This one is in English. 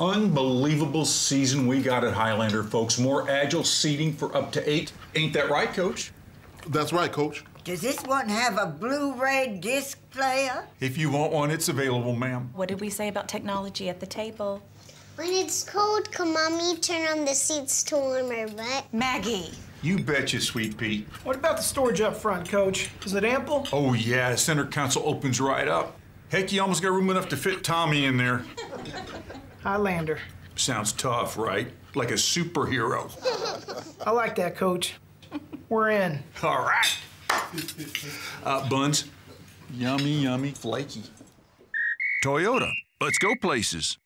unbelievable season we got at Highlander, folks. More agile seating for up to eight. Ain't that right, Coach? That's right, Coach. Does this one have a Blu-ray disc player? If you want one, it's available, ma'am. What did we say about technology at the table? When it's cold, can Mommy turn on the seats to warm her butt? Maggie. You betcha, Sweet Pea. What about the storage up front, Coach? Is it ample? Oh, yeah, center console opens right up. Heck, you almost got room enough to fit Tommy in there. Highlander. Sounds tough, right? Like a superhero. I like that, Coach. We're in. All right. Uh, buns. Yummy, yummy, flaky. Toyota, let's go places.